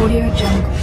Audio Jungle.